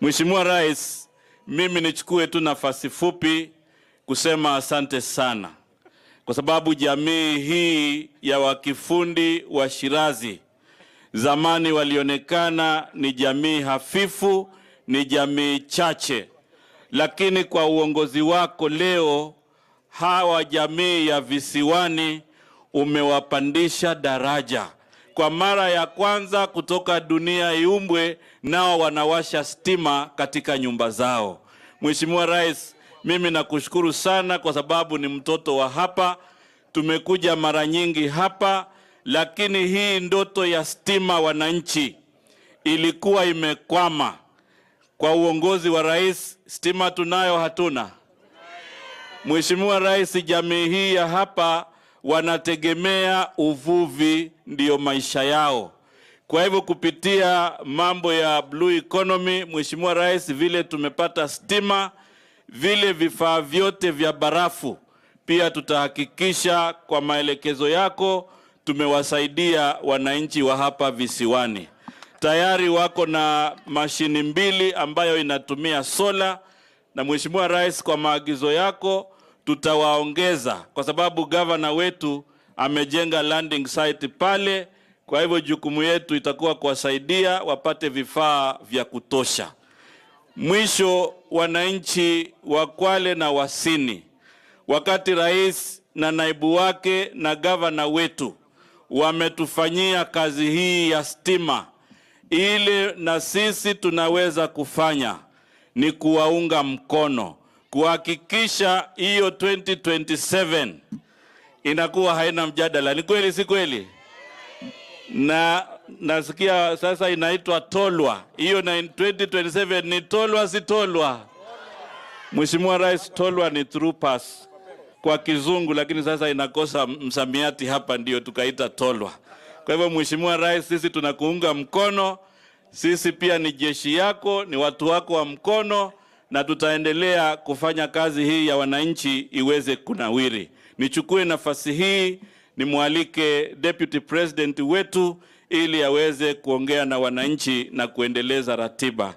Mheshimiwa Rais, mimi nichukue tu nafasi fupi kusema asante sana, kwa sababu jamii hii ya wakifundi wa Shirazi zamani walionekana ni jamii hafifu, ni jamii chache, lakini kwa uongozi wako leo hawa jamii ya visiwani umewapandisha daraja kwa mara ya kwanza kutoka dunia iumbwe, nao wanawasha stima katika nyumba zao. Mheshimiwa Rais, mimi nakushukuru sana kwa sababu ni mtoto wa hapa, tumekuja mara nyingi hapa, lakini hii ndoto ya stima wananchi ilikuwa imekwama. Kwa uongozi wa rais, stima tunayo hatuna? Mheshimiwa Rais, jamii hii ya hapa wanategemea uvuvi, ndiyo maisha yao. Kwa hivyo kupitia mambo ya blue economy, Mheshimiwa Rais, vile tumepata stima, vile vifaa vyote vya barafu pia tutahakikisha kwa maelekezo yako tumewasaidia wananchi wa hapa visiwani. Tayari wako na mashini mbili ambayo inatumia sola, na Mheshimiwa Rais, kwa maagizo yako tutawaongeza kwa sababu gavana wetu amejenga landing site pale. Kwa hivyo jukumu yetu itakuwa kuwasaidia wapate vifaa vya kutosha. Mwisho, wananchi wa Kwale na Wasini, wakati rais na naibu wake na gavana wetu wametufanyia kazi hii ya stima, ile na sisi tunaweza kufanya ni kuwaunga mkono kuhakikisha hiyo 2027 inakuwa haina mjadala. Ni kweli, si kweli? Na nasikia sasa inaitwa Tolwa, hiyo na 2027 ni Tolwa, si Tolwa? Mheshimiwa Rais, Tolwa ni through pass kwa kizungu, lakini sasa inakosa msamiati hapa, ndio tukaita Tolwa. Kwa hivyo Mheshimiwa Rais, sisi tunakuunga mkono, sisi pia ni jeshi yako, ni watu wako wa mkono na tutaendelea kufanya kazi hii ya wananchi iweze kunawiri. Nichukue nafasi hii nimwalike Deputy President wetu ili aweze kuongea na wananchi na kuendeleza ratiba.